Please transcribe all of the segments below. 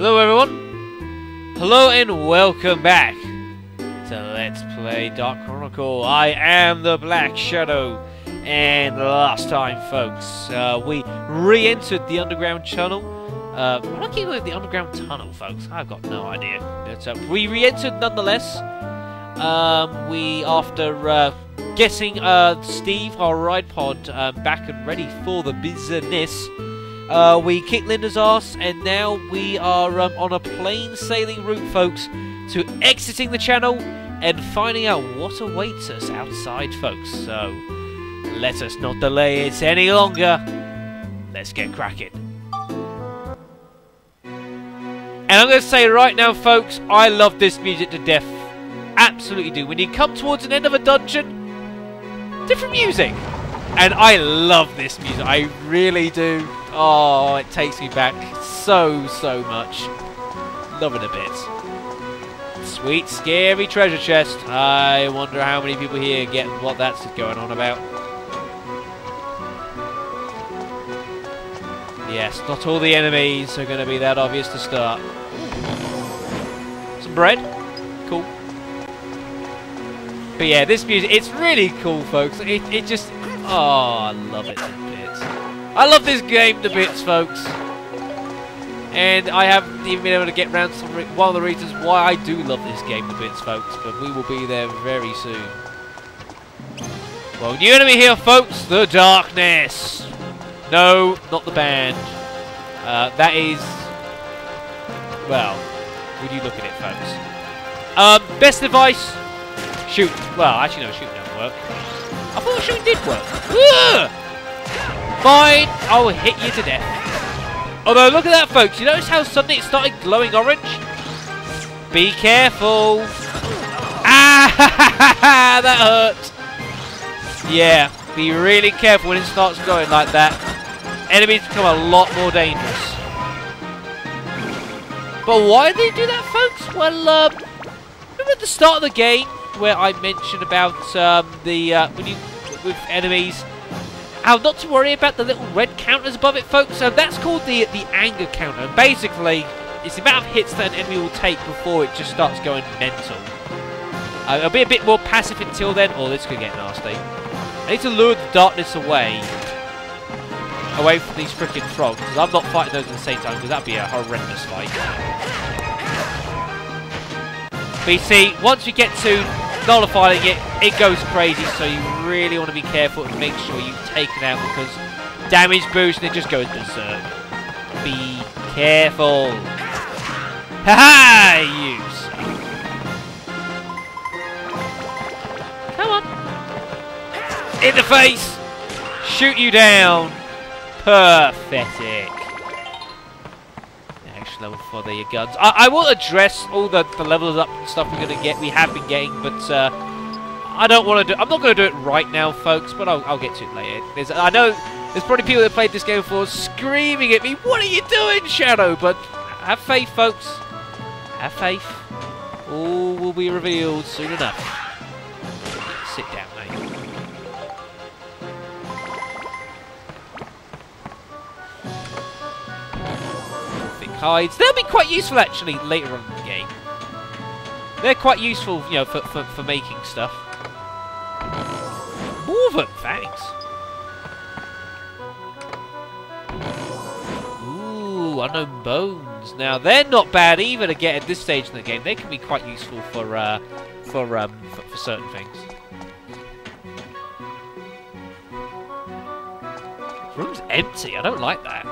Hello everyone! Hello and welcome back to Let's Play Dark Chronicle. I am the Black Shadow, and last time, folks, uh, we re-entered the underground tunnel. Uh, I'm not keeping with the underground tunnel, folks. I've got no idea. But, uh, we re-entered nonetheless. Um, we, after uh, getting uh, Steve, our Ridepod, um, back and ready for the business, uh, we kicked Linda's ass, and now we are um, on a plain sailing route, folks, to exiting the channel and finding out what awaits us outside, folks. So, let us not delay it any longer. Let's get cracking. And I'm going to say right now, folks, I love this music to death. Absolutely do. When you come towards an end of a dungeon, different music. And I love this music. I really do. Oh, it takes me back so, so much. Love it a bit. Sweet, scary treasure chest. I wonder how many people here get what that's going on about. Yes, not all the enemies are going to be that obvious to start. Some bread. Cool. But yeah, this music, it's really cool, folks. It, it just... Oh, I love it. I love this game to bits, folks. And I haven't even been able to get around to one of the reasons why I do love this game to bits, folks. But we will be there very soon. Well, new enemy here, folks. The Darkness. No, not the band. Uh, that is... Well, would you look at it, folks? Um, best advice, shoot. Well, actually, no, shooting don't work. I thought shooting did work. Ugh! Fine, I'll hit you to death. Although, look at that, folks. You notice how suddenly it started glowing orange? Be careful. Ah, that hurt. Yeah, be really careful when it starts going like that. Enemies become a lot more dangerous. But why do they do that, folks? Well, um, remember at the start of the game where I mentioned about um, the uh, when you with enemies, how not to worry about the little red counters above it, folks. So that's called the the anger counter. And basically, it's the amount of hits that an enemy will take before it just starts going mental. Uh, it'll be a bit more passive until then. Oh, this could get nasty. I need to lure the darkness away. Away from these freaking frogs. Because I'm not fighting those at the same time, because that'd be a horrendous fight. But you see, once you get to nullifying it, it goes crazy, so you really want to be careful and make sure you take it out, because damage boost and it just goes berserk. Be careful. Ha ha! You Come on. In the face! Shoot you down! Pathetic. Level for the guns. I, I will address all the, the levels up and stuff we're gonna get. We have been getting, but uh, I don't want to do. I'm not going to do it right now, folks. But I'll, I'll get to it later. There's, I know there's probably people that played this game before screaming at me, "What are you doing, Shadow?" But have faith, folks. Have faith. All will be revealed soon enough. Sit down, hides. They'll be quite useful, actually, later on in the game. They're quite useful, you know, for, for, for making stuff. More them, thanks. Ooh, unknown bones. Now, they're not bad either to get at this stage in the game. They can be quite useful for, uh, for, um, for, for certain things. room's empty. I don't like that.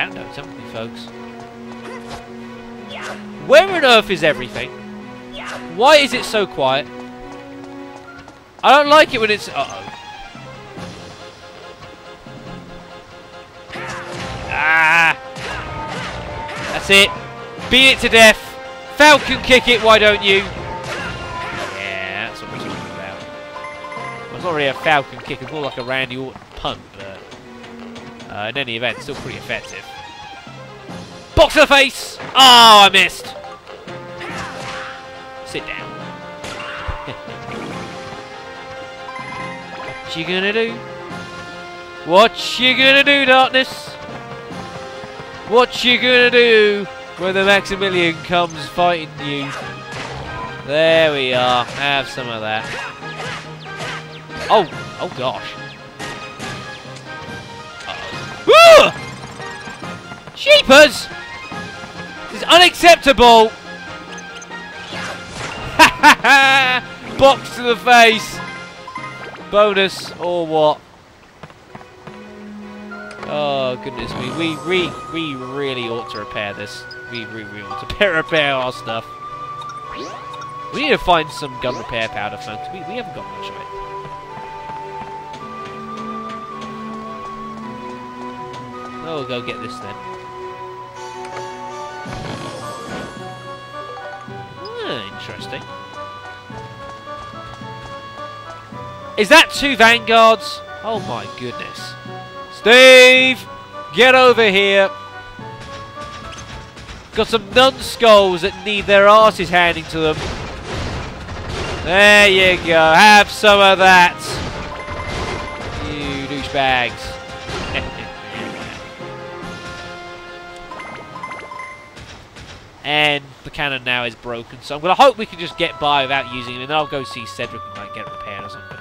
Of antidotes, haven't we, folks? Where on earth is everything? Why is it so quiet? I don't like it when it's... Uh-oh. Ah! That's it. Beat it to death. Falcon kick it, why don't you? Yeah, that's what we're talking about. Well, it's a Falcon kick, it's more like a Randy Orton punt. Uh, in any event, still pretty effective. Box to the face! Oh, I missed! Sit down. what you gonna do? What you gonna do, Darkness? What you gonna do when the Maximilian comes fighting you? There we are. Have some of that. Oh, oh gosh. Sheepers! This is unacceptable! Box to the face! Bonus or what? Oh goodness me, we we we really ought to repair this. We we, we ought to repair our stuff. We need to find some gun repair powder, folks. We we haven't got much of it. Oh, we'll go get this then. Interesting. Is that two vanguards? Oh my goodness. Steve! Get over here! Got some numbskulls that need their asses handing to them. There you go. Have some of that. You douchebags. and cannon now is broken, so I'm going to hope we can just get by without using it, and then I'll go see Cedric and like, get repaired or something.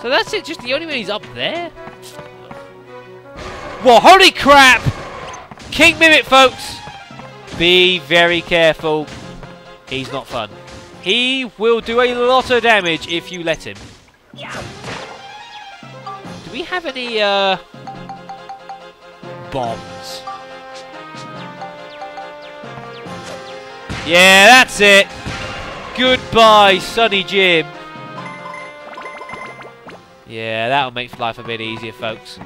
So that's it, just the only way he's up there? Whoa, holy crap! King Mimic, folks! Be very careful. He's not fun. He will do a lot of damage if you let him. Do we have any, uh... Bombs? Yeah, that's it! Goodbye, Sunny Jim. Yeah, that'll make life a bit easier, folks.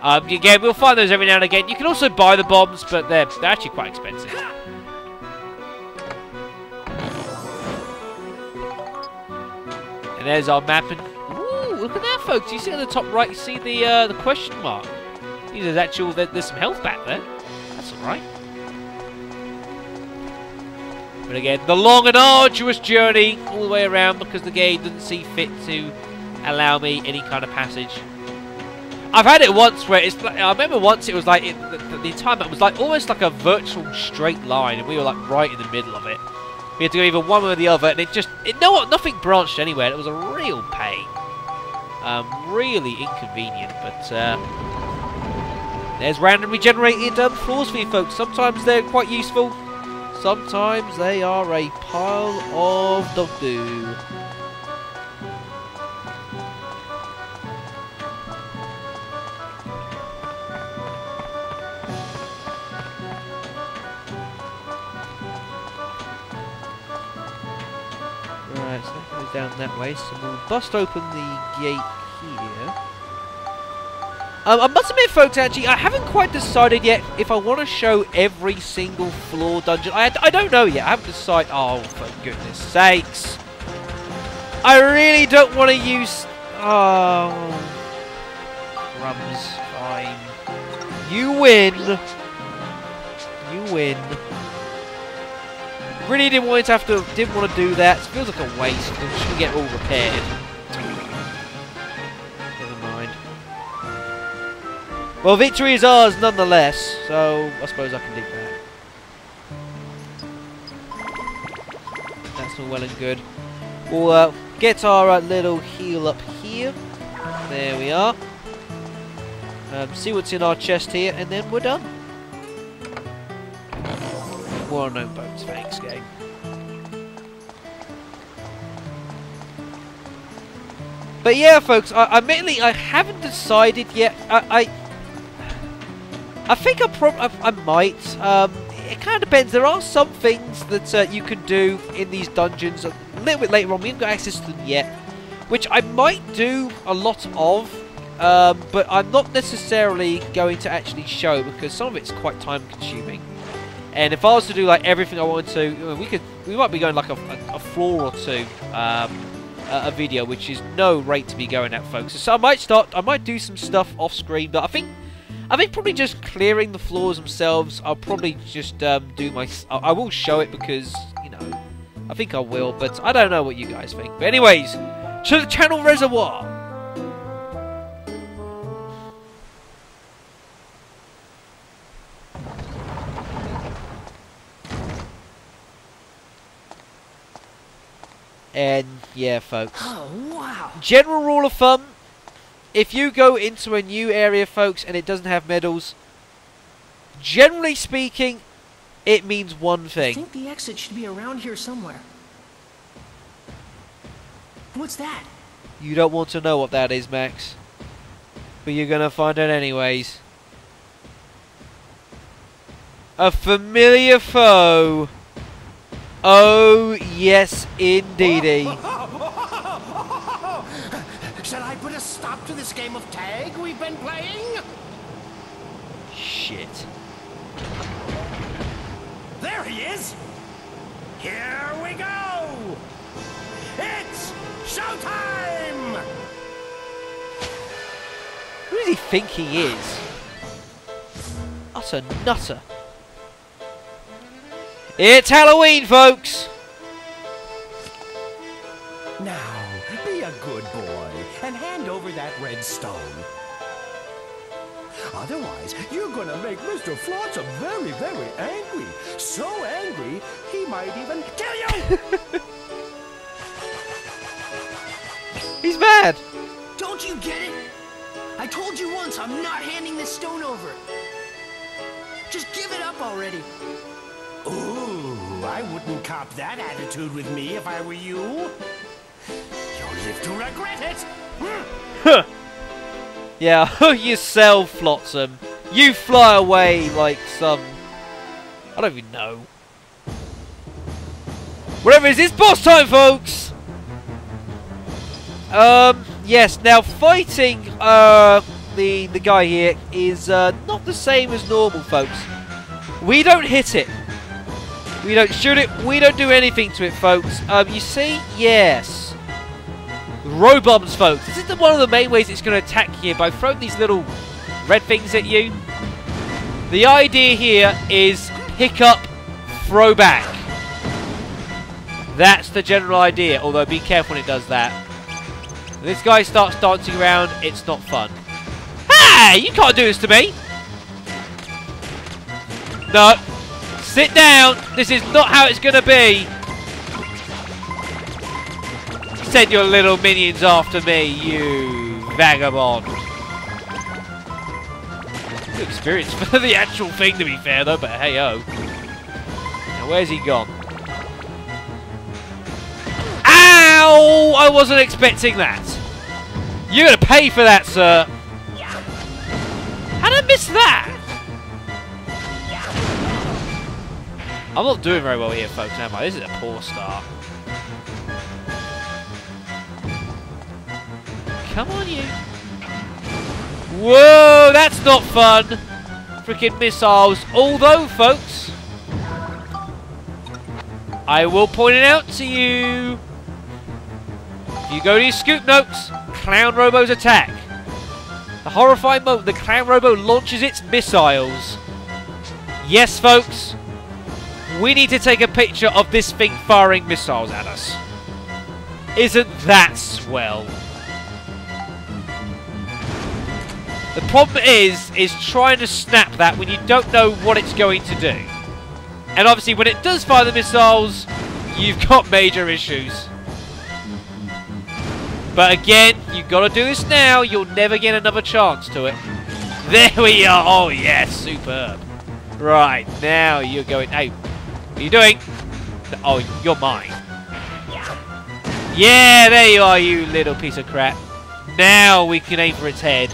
Um, again, we'll find those every now and again. You can also buy the bombs, but they're, they're actually quite expensive. And there's our map. And, ooh, look at that, folks. You see at the top right, you see the uh, the question mark. There's actual, there's some health back there. That's alright. But again, the long and arduous journey all the way around because the game doesn't see fit to allow me any kind of passage. I've had it once where it's. I remember once it was like it, the, the, entire map was like almost like a virtual straight line, and we were like right in the middle of it. We had to go either one way or the other, and it just it no nothing branched anywhere. It was a real pain, um, really inconvenient. But uh, there's randomly generated um, floors for you folks. Sometimes they're quite useful. Sometimes they are a pile of dog doo. down that way, so we'll bust open the gate here. Um, I must admit, folks, actually, I haven't quite decided yet if I want to show every single floor dungeon. I, I don't know yet. I haven't decided. Oh, for goodness sakes. I really don't want to use... Oh... Crumbs. Fine. You win. You win. Really didn't want to have to, didn't want to do that. It feels like a waste. I'm get all repaired. Well, victory is ours nonetheless, so I suppose I can dig that. That's all well and good. We'll uh, get our uh, little heal up here. There we are. Um, see what's in our chest here, and then we're done. War unknown boats, thanks game. But yeah, folks, I, admittedly, I haven't decided yet. I, I, I think I, I, I might. Um, it kind of depends. There are some things that uh, you can do in these dungeons a little bit later on. We haven't got access to them yet, which I might do a lot of. Um, but I'm not necessarily going to actually show because some of it's quite time consuming. And if I was to do like everything I wanted to, we could, we might be going like a, a, a floor or two um, uh, a video, which is no rate to be going at, folks. So I might start, I might do some stuff off screen, but I think, I think probably just clearing the floors themselves. I'll probably just um, do my, I, I will show it because you know, I think I will, but I don't know what you guys think. But anyways, to the channel reservoir. And yeah, folks. Oh, wow. General rule of thumb, if you go into a new area, folks, and it doesn't have medals, generally speaking, it means one thing. I think the exit should be around here somewhere. What's that? You don't want to know what that is, Max. But you're going to find out anyways. A familiar foe. Oh, yes, indeedy. Shall I put a stop to this game of tag we've been playing? Shit. There he is! Here we go! It's showtime! Who does he think he is? Utter nutter. It's Halloween, folks! Now, be a good boy and hand over that red stone. Otherwise, you're gonna make Mr. Flotsam very, very angry. So angry, he might even kill you! He's mad! Don't you get it? I told you once I'm not handing this stone over. Just give it up already. Ooh, I wouldn't cop that attitude with me if I were you. Live to regret it. Yeah, yourself, Flotsam. You fly away like some... I don't even know. Whatever it is, it's boss time, folks! Um, yes, now fighting uh, the, the guy here is uh, not the same as normal, folks. We don't hit it. We don't shoot it. We don't do anything to it, folks. Um, you see? Yes. Robombs, folks. This is the, one of the main ways it's going to attack you by throwing these little red things at you. The idea here is pick up, throw back. That's the general idea, although be careful when it does that. When this guy starts dancing around, it's not fun. Hey, you can't do this to me! No. Sit down! This is not how it's going to be! Send your little minions after me, you vagabond. Good experience for the actual thing, to be fair, though, but hey-oh. Now, where's he gone? Ow! I wasn't expecting that. You're going to pay for that, sir. How did I miss that? I'm not doing very well here, folks, am I? This is a poor start. Come on, you. Whoa, that's not fun. Freaking missiles. Although, folks, I will point it out to you. If you go to your scoop notes, Clown Robo's attack. The horrifying moment the Clown Robo launches its missiles. Yes, folks, we need to take a picture of this thing firing missiles at us. Isn't that swell? The problem is, is trying to snap that when you don't know what it's going to do. And obviously when it does fire the missiles, you've got major issues. But again, you've got to do this now, you'll never get another chance to it. There we are, oh yes, superb. Right, now you're going, hey, what are you doing? Oh, you're mine. Yeah, there you are, you little piece of crap. Now we can aim for its head.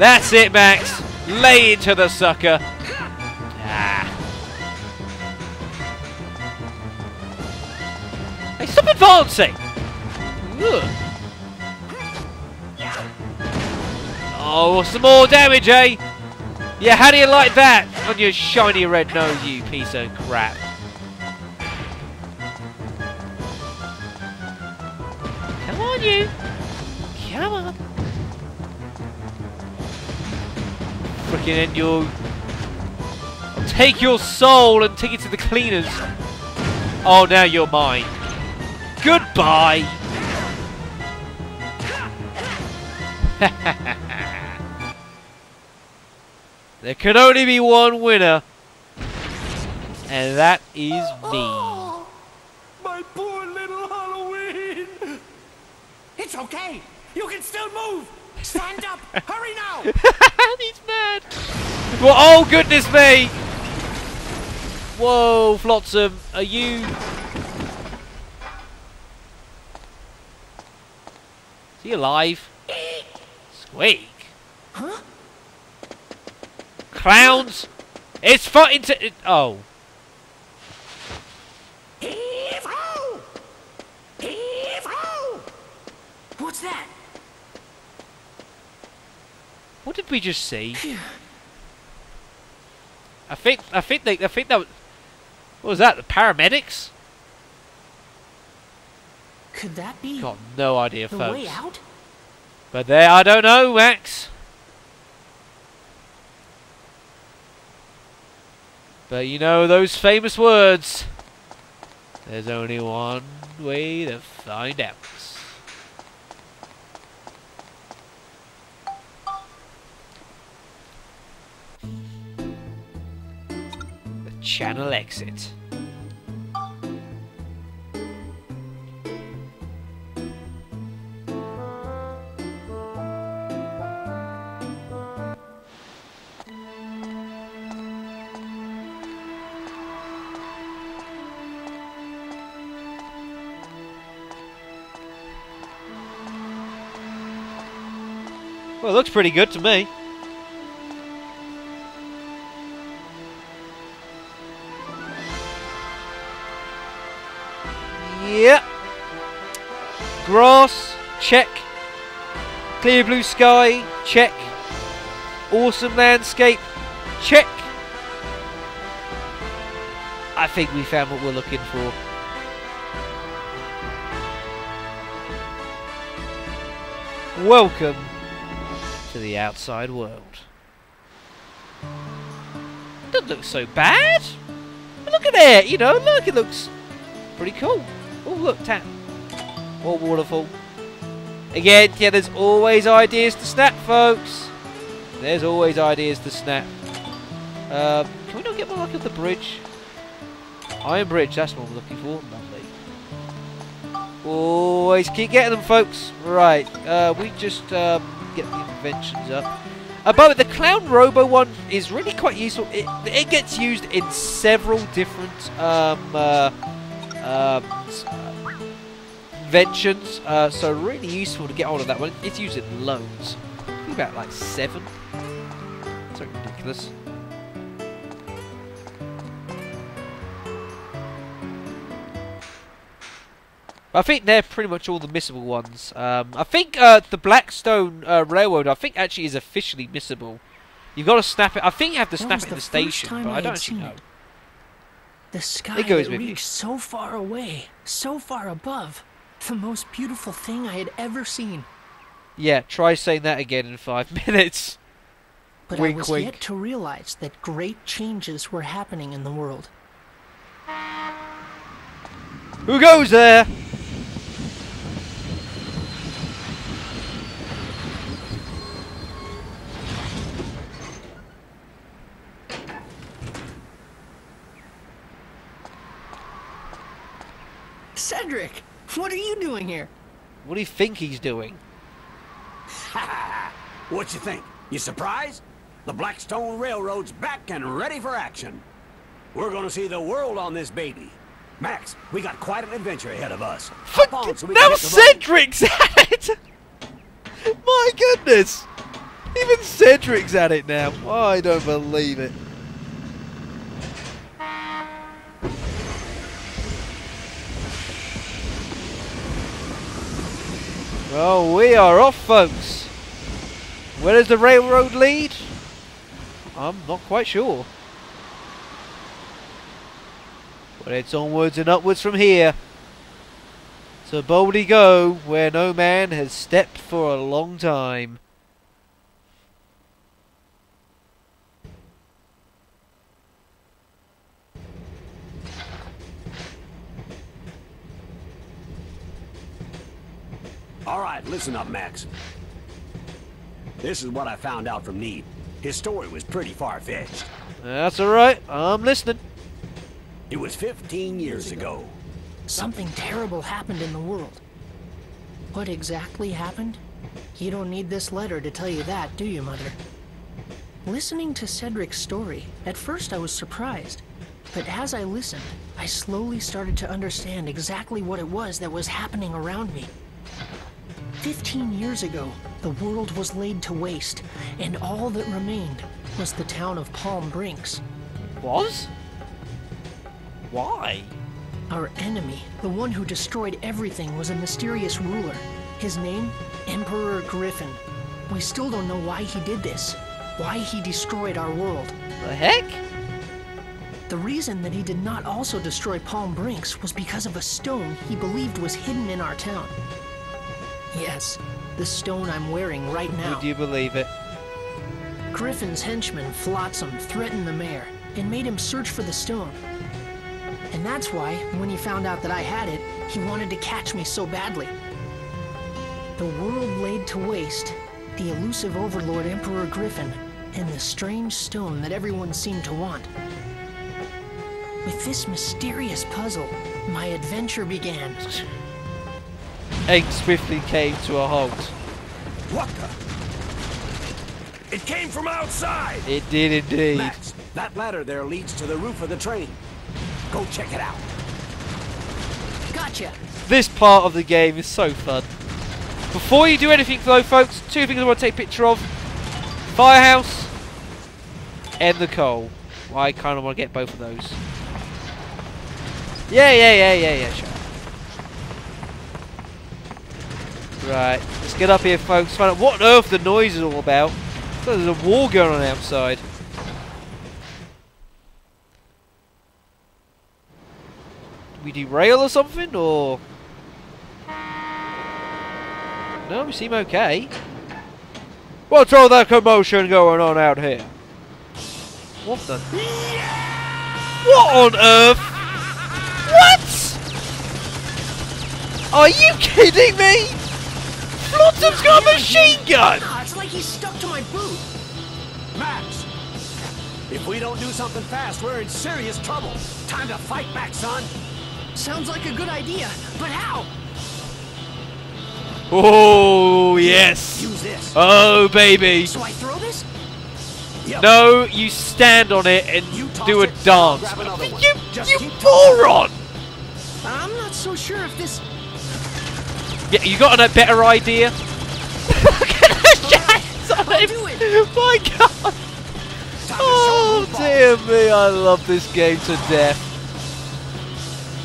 That's it, Max. Lay into the sucker. Ah. Hey, stop advancing! Ugh. Oh, some more damage, eh? Yeah, how do you like that on your shiny red nose, you piece of crap? Looking at you. I'll take your soul and take it to the cleaners. Oh, now you're mine. Goodbye. there can only be one winner. And that is me. Oh, my poor little Halloween. It's okay. You can still move. Stand up. Hurry now. He's mad. Well, oh goodness me! Whoa, Flotsam, are you? Is he alive? Squeak. Huh? Clowns! It's fighting to. It, oh. Heave ho! Heave ho! What's that? What did we just see? I think. I think they. I think that. Was, what was that? The paramedics? Could that be Got no idea, the folks. way out? But there, I don't know, Max. But you know those famous words. There's only one way to find out. Channel exit. Well, it looks pretty good to me. Grass, check. Clear blue sky, check. Awesome landscape, check. I think we found what we're looking for. Welcome to the outside world. Doesn't look so bad. But look at it, you know, look, it looks pretty cool. Oh, look, tap. More waterfall. Again, yeah, there's always ideas to snap, folks. There's always ideas to snap. Um, can we not get more luck at the bridge? Iron Bridge, that's what I'm looking for. Lovely. Always keep getting them, folks. Right, uh, we just um, get the inventions up. Uh, but the Clown Robo one is really quite useful. It, it gets used in several different um, uh, um, uh, inventions, uh, so really useful to get hold of that one. It's used in loads. Think about like seven. So ridiculous. I think they're pretty much all the missable ones. Um, I think uh, the Blackstone uh, Railroad, I think actually is officially missable. You've got to snap it. I think you have to That snap it in the the station, but I I don't actually know. it. The sky It goes that with you. reached so far away, so far above. The most beautiful thing I had ever seen. Yeah, try saying that again in five minutes. But Wink, I was wink. yet to realize that great changes were happening in the world. Who goes there? Cedric, what are you doing here? What do you think he's doing? What you think? You surprised? The Blackstone Railroad's back and ready for action. We're gonna see the world on this baby. Max, we got quite an adventure ahead of us. Hop on so now hit the road. Cedric's at it! My goodness! Even Cedric's at it now. Oh, I don't believe it. Well, we are off, folks. Where does the railroad lead? I'm not quite sure. But it's onwards and upwards from here. So boldly go where no man has stepped for a long time. All right, listen up, Max. This is what I found out from Need. His story was pretty far-fetched. That's alright, I'm listening. It was 15 years ago. Something terrible happened in the world. What exactly happened? You don't need this letter to tell you that, do you, Mother? Listening to Cedric's story, at first I was surprised. But as I listened, I slowly started to understand exactly what it was that was happening around me. Fifteen years ago, the world was laid to waste, and all that remained was the town of Palm Brinks. Was? Why? Our enemy, the one who destroyed everything, was a mysterious ruler. His name? Emperor Griffon. We still don't know why he did this. Why he destroyed our world. The heck? The reason that he did not also destroy Palm Brinks was because of a stone he believed was hidden in our town. Yes, the stone I'm wearing right now. Would you believe it? Griffon's henchman, Flotsam, threatened the mayor and made him search for the stone. And that's why, when he found out that I had it, he wanted to catch me so badly. The world laid to waste, the elusive overlord Emperor Griffon, and the strange stone that everyone seemed to want. With this mysterious puzzle, my adventure began. Egg swiftly came to a halt. What the? It came from outside! It did indeed. Max, that ladder there leads to the roof of the train. Go check it out. Gotcha! This part of the game is so fun. Before you do anything though, folks, two things I want to take a picture of. Firehouse and the coal. I kind of want to get both of those. Yeah, yeah, yeah, yeah, yeah, sure. Right, let's get up here, folks. Find out what on earth the noise is all about. There's a war going on outside. we derail or something, or...? No, we seem okay. What's all that commotion going on out here? What the... What on earth? What? Are you kidding me? Flotsam's got a machine gun! Ah, it's like he's stuck to my boot. Max! If we don't do something fast, we're in serious trouble. Time to fight back, son. Sounds like a good idea, but how? Oh, yes. Use this. Oh, baby. So I throw this? Yep. No, you stand on it and You do a it, dance. grab another one. You, Just you moron! I'm not so sure if this. Yeah, you got a better idea? Look at the shots on him! My god! Time to show Oh dear me, I love this game to death.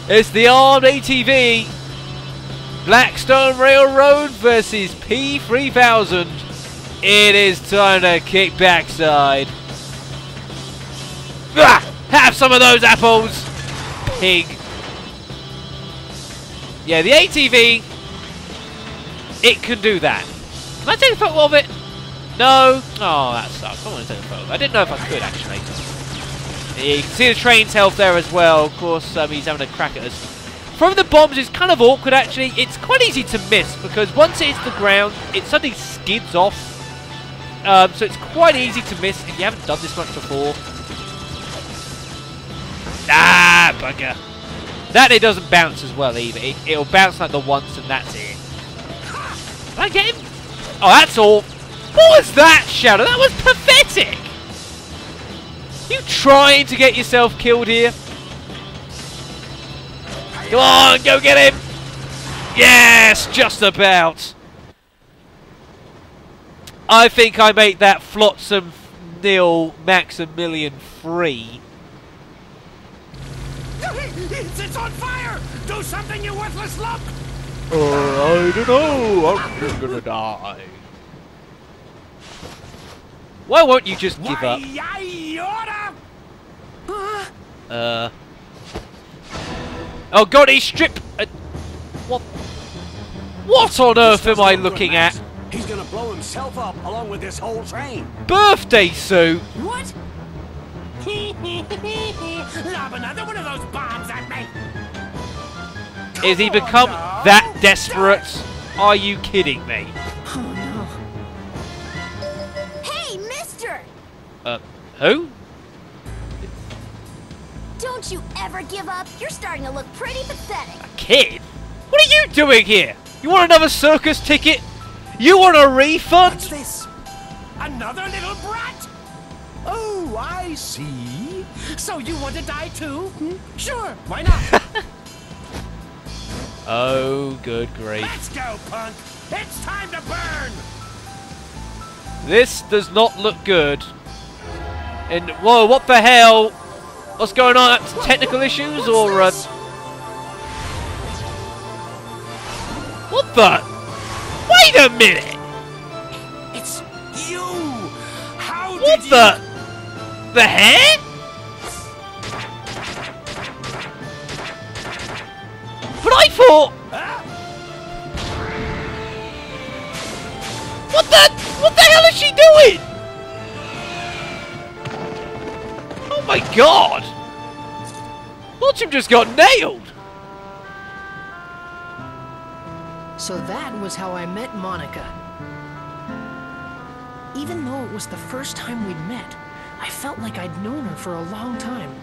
It's the armed ATV Blackstone Railroad versus P3000. It is time to kick backside. Ah, have some of those apples, pig. Yeah, the ATV, it can do that. Can I take a photo of it? No. Oh, that sucks. I want to take a photo. I didn't know if I could actually. You can see the train's health there as well. Of course, um, he's having a crack at us. Throwing the bombs is kind of awkward actually. It's quite easy to miss because once it hits the ground, it suddenly skids off. Um, so it's quite easy to miss if you haven't done this much before. Ah, bugger. That it doesn't bounce as well either. It, it'll bounce like the once and that's it. I get him? Oh, that's all. What was that, Shadow? That was pathetic. You trying to get yourself killed here? Come on, go get him! Yes, just about. I think I make that flotsam nil Maximilian free. It's on fire! Do something, you worthless lump! Oh, I don't know. I'm just gonna die. Why won't you just give up? Why, I oughta- Uh. Oh god, he stripped. Uh, what? What on earth am I looking at? He's gonna blow himself up along with this whole train. Birthday suit. What? Lob another one of those bombs at me. Is he Come on become that desperate? Are you kidding me? Oh no. Hey, mister! Uh, who? Don't you ever give up. You're starting to look pretty pathetic. A Kid? What are you doing here? You want another circus ticket? You want a refund? What's this? Another little brat? Oh, I see. So you want to die too? Hmm? Sure, why not? Oh, good grief. Let's go, punk. It's time to burn. This does not look good. And, whoa, what the hell? What's going on? Technical issues or, uh... What the? Wait a minute! It's you. How What did you? the? The I thought... What the? What the hell is she doing? Oh my god! Lordship just got nailed! So that was how I met Monica. Even though it was the first time we'd met, I felt like I'd known her for a long time.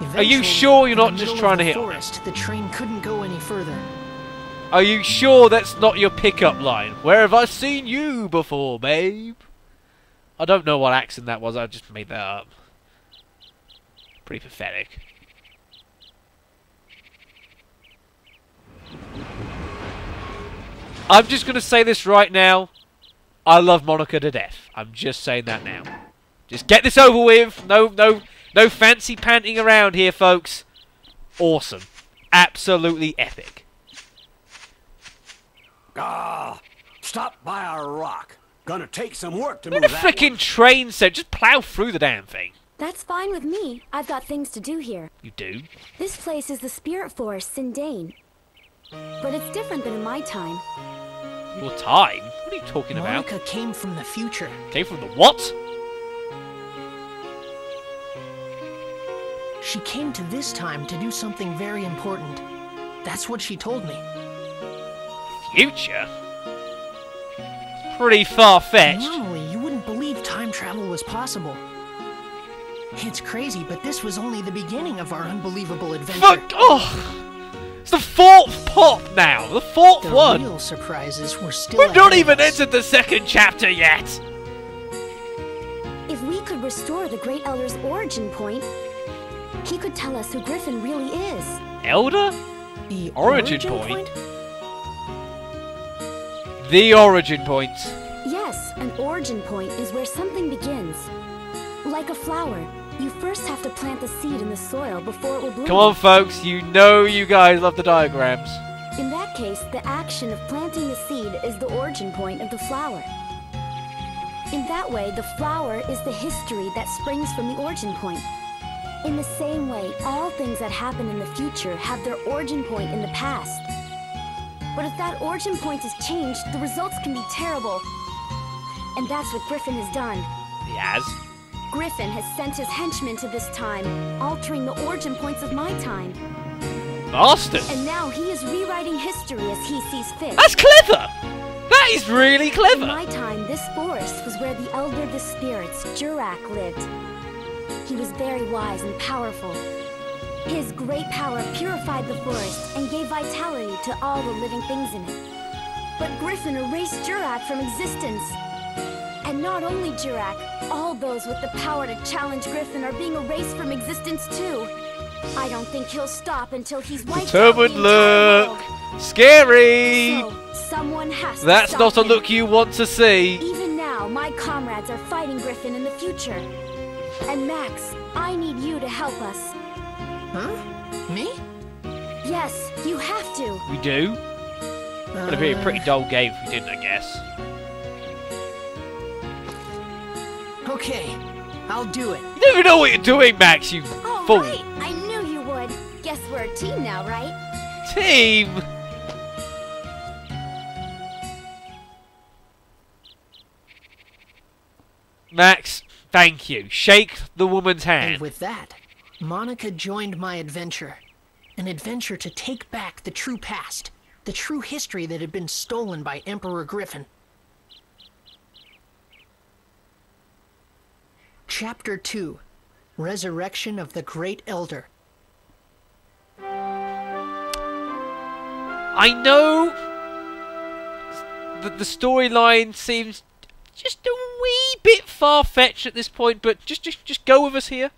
Are you sure you're not just trying to hit forest, The train couldn't go any further. Are you sure that's not your pickup line? Where have I seen you before, babe? I don't know what accent that was, I just made that up. Pretty pathetic. I'm just gonna say this right now. I love Monica to death. I'm just saying that now. Just get this over with. No, no, no fancy panting around here, folks. Awesome. Absolutely epic. Ah, stop by our rock. Gonna take some work to Look move at the that freaking train set. Just plow through the damn thing. That's fine with me. I've got things to do here. You do. This place is the Spirit Forest, Sindain. But it's different than in my time. Your time? What are you talking about? Monica came from the future. Came from the what? She came to this time to do something very important. That's what she told me. Future? Pretty far fetched. Normally, you wouldn't believe time travel was possible. It's crazy, but this was only the beginning of our unbelievable adventure. Fuck! Oh! It's the fourth pop now. The fourth the one. real surprises were still We've not even us. entered the second chapter yet. If we could restore the Great Elder's origin point, he could tell us who Griffon really is. Elder? The Origin point? The origin point. Yes, an origin point is where something begins. Like a flower, you first have to plant the seed in the soil before it will bloom. Come on, folks. You know you guys love the diagrams. In that case, the action of planting the seed is the origin point of the flower. In that way, the flower is the history that springs from the origin point. In the same way, all things that happen in the future have their origin point in the past. But if that origin point is changed, the results can be terrible. And that's what Griffon has done. He has. Griffon has sent his henchmen to this time, altering the origin points of my time. Bastard. And now he is rewriting history as he sees fit. That's clever. That is really clever! In my time, this forest was where the Elder of the Spirits, Jurak, lived. He was very wise and powerful. His great power purified the forest and gave vitality to all the living things in it. But Griffon erased Jurak from existence. And not only Jurak, all those with the power to challenge Griffon are being erased from existence too. I don't think he'll stop until he's wiped out Determined look. Scary. So, someone has to That's not a look you want to see. Even now, my comrades are fighting Griffon in the future. And Max, I need you to help us. Huh? Me? Yes, you have to. We do. It'd be a uh. pretty dull game if we didn't, I guess. Okay, I'll do it. You don't even know what you're doing, Max, you All fool. right, I knew you would. Guess we're a team now, right? Team! Max, thank you. Shake the woman's hand. And with that, Monica joined my adventure. An adventure to take back the true past, the true history that had been stolen by Emperor Griffon. Chapter 2 Resurrection of the Great Elder. I know that the storyline seems just a wee bit far fetched at this point, but just just just go with us here.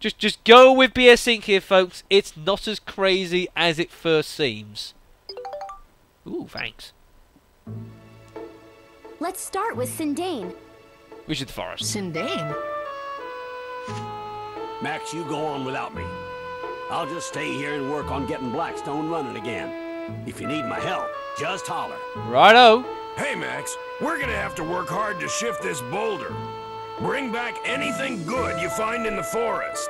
Just just go with BS Inc here, folks. It's not as crazy as it first seems. Ooh, thanks. Let's start with Sindain. Which is the forest. Sindain? Max, you go on without me. I'll just stay here and work on getting Blackstone running again. If you need my help, just holler. Righto. Hey, Max, we're gonna have to work hard to shift this boulder. Bring back anything good you find in the forest.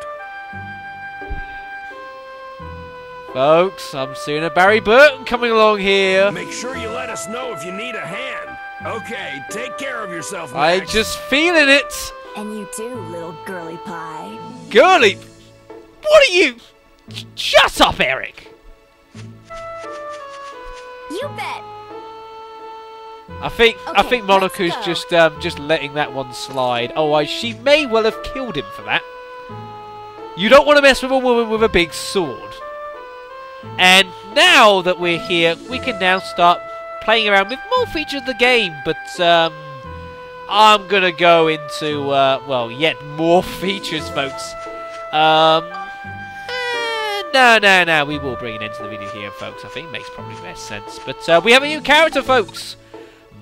Folks, I'm seeing a Barry Burton coming along here. Make sure you let us know if you need a hand. Okay, take care of yourself, Max. I Max. just feeling it. And you too, little girly pie. Girly, what are you? Sh- Shut up, Eric. You bet. I think I Okay, think let's Monica's just um, just letting that one slide. Otherwise, she may well have killed him for that. You don't want to mess with a woman with a big sword. And now that we're here, we can now start playing around with more features of the game. But um, I'm gonna go into uh, well, yet more features, folks. Um, no, no, no. We will bring an end to the video here, folks. I think makes probably best sense. But uh, we have a new character, folks.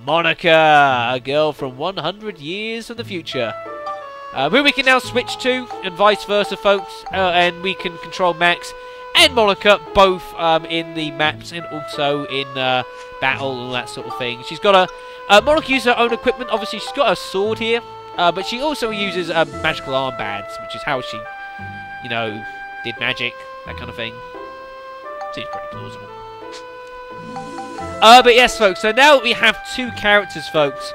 Monica, a girl from 100 years in the future. Uh, who we can now switch to, and vice versa, folks. Uh, and we can control Max and Monica both um, in the maps and also in uh, battle and that sort of thing. She's got a. Uh, Monica uses her own equipment. Obviously, she's got a sword here, uh, but she also uses um, magical armbands, which is how she, you know, did magic, that kind of thing. Seems pretty plausible. Uh, but yes, folks, so now we have two characters, folks,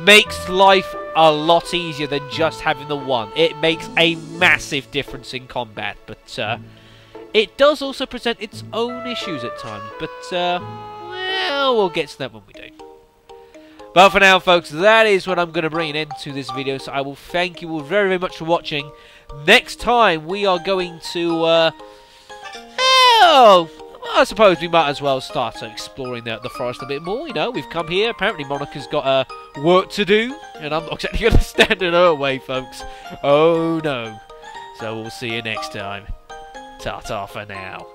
makes life a lot easier than just having the one. It makes a massive difference in combat, but uh, it does also present its own issues at times. But, uh, well, we'll get to that when we do. But for now, folks, that is what I'm going to bring an end to this video. So I will thank you all very, very much for watching. Next time, we are going to, uh, oh, I suppose we might as well start exploring the, the forest a bit more. You know, we've come here. Apparently, Monica's got uh, work to do, and I'm not exactly going to stand in her way, folks. Oh no. So we'll see you next time. Ta ta for now.